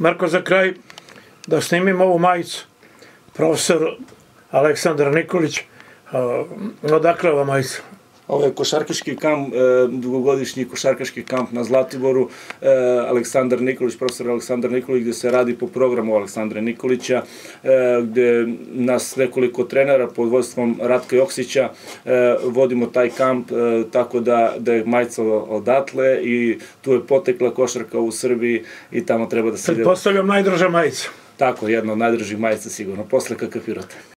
Marko, za kraj, da snimim ovu majicu. Profesor Aleksandar Nikolić, odakle ova majica? Ovo je košarkaški kamp, e, dugogodišnji košarkaški kamp na Zlatiboru, e, Aleksandar Nikolić, profesor Aleksandar Nikolić, gde se radi po programu Aleksandra Nikolića, e, gde nas nekoliko trenera pod vojstvom Ratka Joksića vodimo taj kamp, tako da, da je majica odatle i tu je potekla košarka u Srbiji i tamo treba da se... Predpostavljam najdrža majica. Tako, jedna od najdržih majica sigurno, posle KK Pirota.